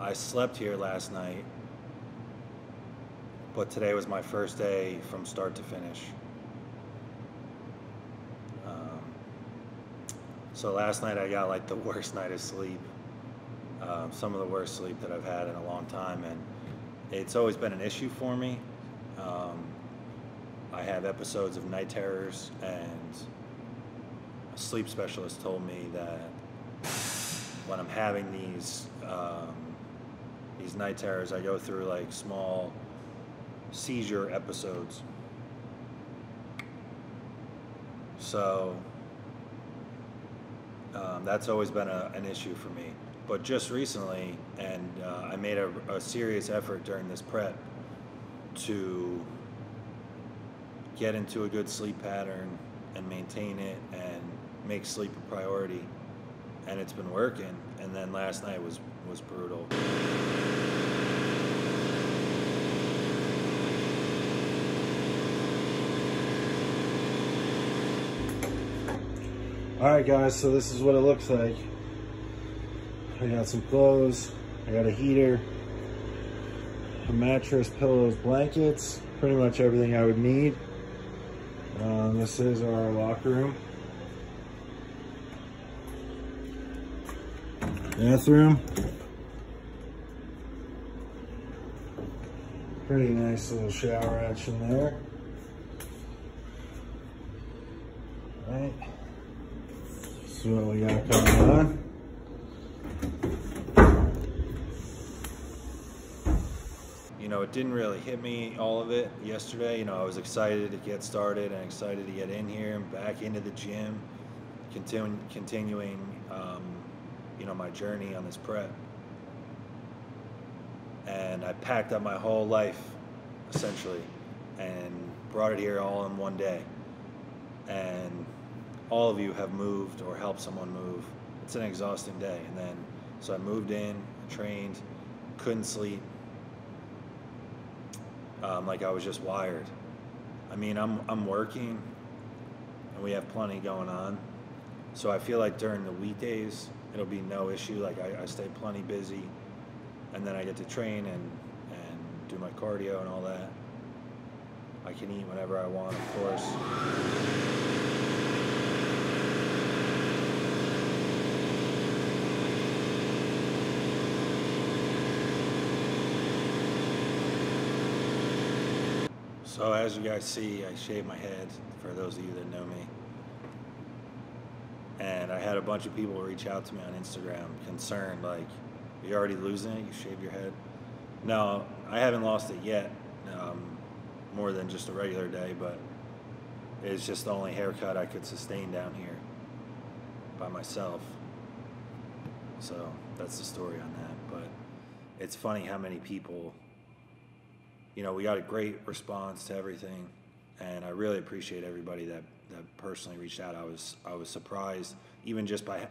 I slept here last night, but today was my first day from start to finish. Um, so last night I got like the worst night of sleep, um, some of the worst sleep that I've had in a long time, and it's always been an issue for me. Um, I have episodes of night terrors, and sleep specialist told me that when I'm having these um, these night terrors, I go through like small seizure episodes. So um, that's always been a, an issue for me. But just recently, and uh, I made a, a serious effort during this prep to get into a good sleep pattern and maintain it and make sleep a priority and it's been working and then last night was was brutal. All right guys so this is what it looks like. I got some clothes i got a heater a mattress pillows blankets pretty much everything i would need. Um, this is our locker room bathroom. Pretty nice little shower action there. All right so what we got going on. You know, it didn't really hit me all of it yesterday. You know, I was excited to get started and excited to get in here and back into the gym, continu- continuing, um, you know, my journey on this prep. And I packed up my whole life, essentially, and brought it here all in one day. And all of you have moved or helped someone move. It's an exhausting day. And then, so I moved in, trained, couldn't sleep, um, like I was just wired. I mean, I'm I'm working, and we have plenty going on, so I feel like during the weekdays it'll be no issue. Like I, I stay plenty busy, and then I get to train and and do my cardio and all that. I can eat whenever I want, of course. So as you guys see, I shave my head, for those of you that know me. And I had a bunch of people reach out to me on Instagram concerned, like, you already losing it? You shave your head? No, I haven't lost it yet, um, more than just a regular day, but it's just the only haircut I could sustain down here by myself. So that's the story on that. But it's funny how many people you know, we got a great response to everything, and I really appreciate everybody that, that personally reached out. I was I was surprised, even just by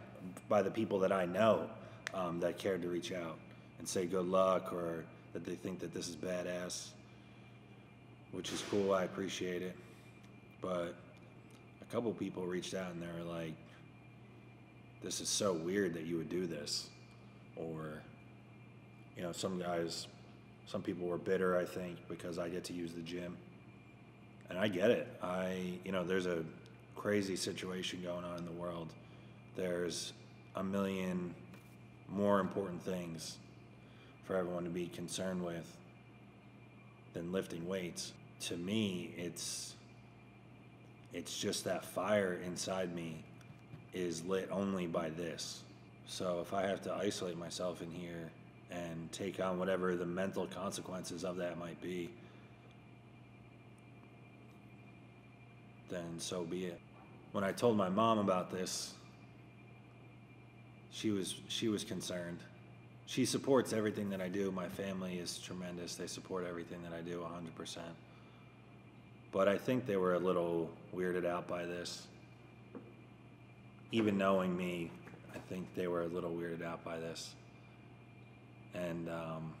by the people that I know um, that cared to reach out and say good luck or that they think that this is badass, which is cool. I appreciate it, but a couple people reached out and they were like, "This is so weird that you would do this," or you know, some guys some people were bitter, I think, because I get to use the gym. And I get it. I, you know, there's a crazy situation going on in the world. There's a million more important things for everyone to be concerned with than lifting weights. To me, it's it's just that fire inside me is lit only by this. So if I have to isolate myself in here and take on whatever the mental consequences of that might be, then so be it. When I told my mom about this, she was she was concerned. She supports everything that I do. My family is tremendous. They support everything that I do 100%. But I think they were a little weirded out by this. Even knowing me, I think they were a little weirded out by this and um,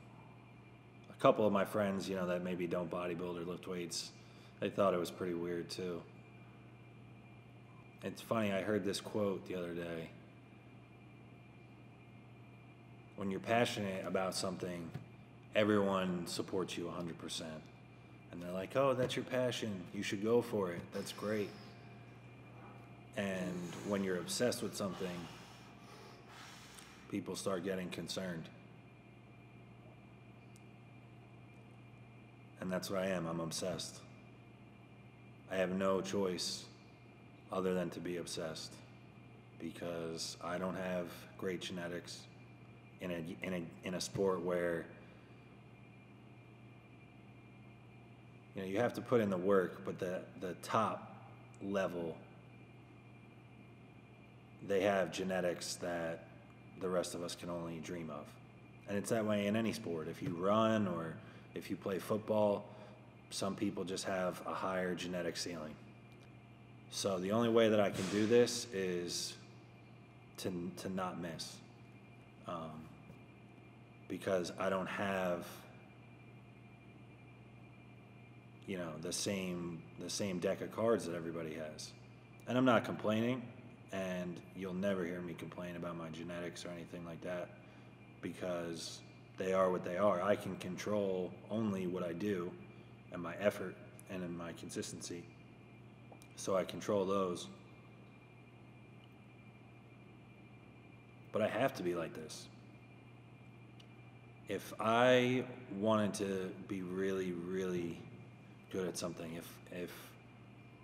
a couple of my friends, you know, that maybe don't bodybuild or lift weights, they thought it was pretty weird too. it's funny, I heard this quote the other day. When you're passionate about something, everyone supports you 100%. And they're like, oh, that's your passion. You should go for it. That's great. And when you're obsessed with something, people start getting concerned. And that's what I am. I'm obsessed. I have no choice other than to be obsessed because I don't have great genetics in a in a in a sport where you know you have to put in the work, but the the top level they have genetics that the rest of us can only dream of. And it's that way in any sport. If you run or if you play football, some people just have a higher genetic ceiling. So the only way that I can do this is to, to not miss. Um, because I don't have you know the same the same deck of cards that everybody has. And I'm not complaining and you'll never hear me complain about my genetics or anything like that because they are what they are. I can control only what I do and my effort and in my consistency. So I control those. But I have to be like this. If I wanted to be really, really good at something, if if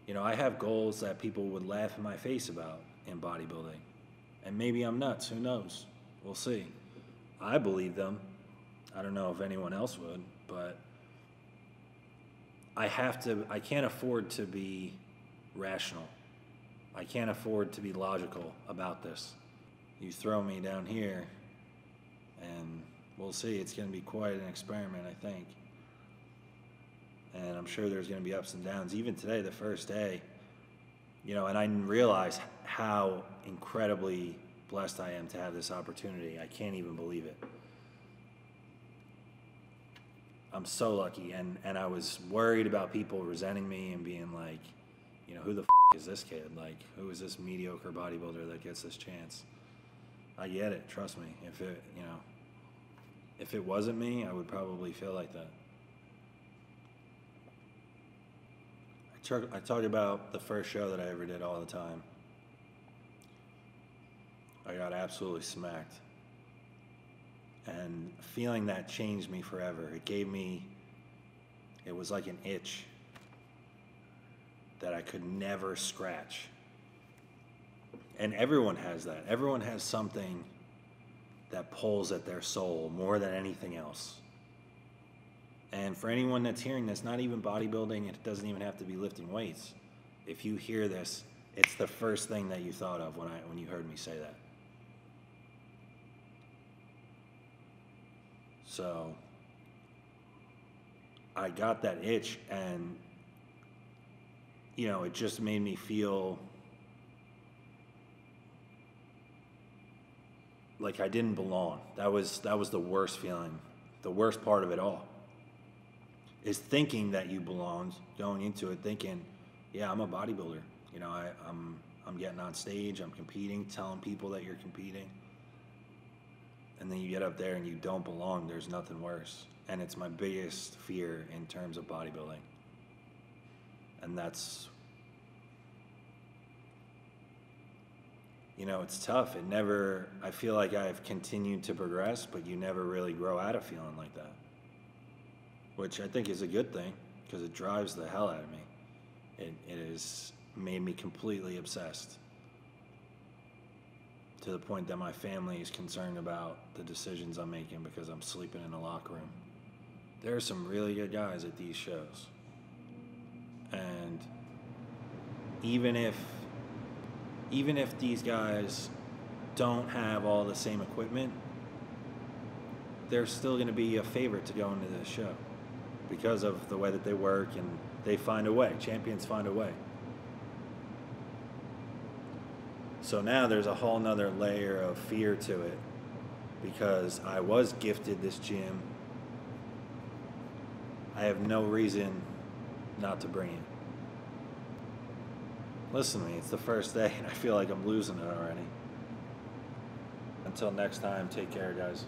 you know, I have goals that people would laugh in my face about in bodybuilding. And maybe I'm nuts, who knows? We'll see. I believe them. I don't know if anyone else would, but I have to, I can't afford to be rational. I can't afford to be logical about this. You throw me down here, and we'll see. It's going to be quite an experiment, I think. And I'm sure there's going to be ups and downs. Even today, the first day, you know, and I realize how incredibly blessed I am to have this opportunity. I can't even believe it. I'm so lucky, and and I was worried about people resenting me and being like, you know, who the f- is this kid? Like, who is this mediocre bodybuilder that gets this chance? I get it. Trust me. If it, you know, if it wasn't me, I would probably feel like that. I talk about the first show that I ever did all the time. I got absolutely smacked. And feeling that changed me forever. It gave me, it was like an itch that I could never scratch. And everyone has that. Everyone has something that pulls at their soul more than anything else. And for anyone that's hearing this, not even bodybuilding, it doesn't even have to be lifting weights. If you hear this, it's the first thing that you thought of when I when you heard me say that. So I got that itch and you know, it just made me feel like I didn't belong. That was that was the worst feeling, the worst part of it all is thinking that you belong, going into it thinking, yeah, I'm a bodybuilder. You know, I, I'm I'm getting on stage, I'm competing, telling people that you're competing. And then you get up there and you don't belong, there's nothing worse. And it's my biggest fear in terms of bodybuilding. And that's you know, it's tough. It never I feel like I've continued to progress, but you never really grow out of feeling like that which I think is a good thing because it drives the hell out of me. It, it has made me completely obsessed to the point that my family is concerned about the decisions I'm making because I'm sleeping in the locker room. There are some really good guys at these shows. And even if even if these guys don't have all the same equipment, they're still going to be a favorite to go into this show because of the way that they work and they find a way. Champions find a way. So now there's a whole nother layer of fear to it because I was gifted this gym. I have no reason not to bring it. Listen to me. It's the first day, and I feel like I'm losing it already. Until next time, take care, guys.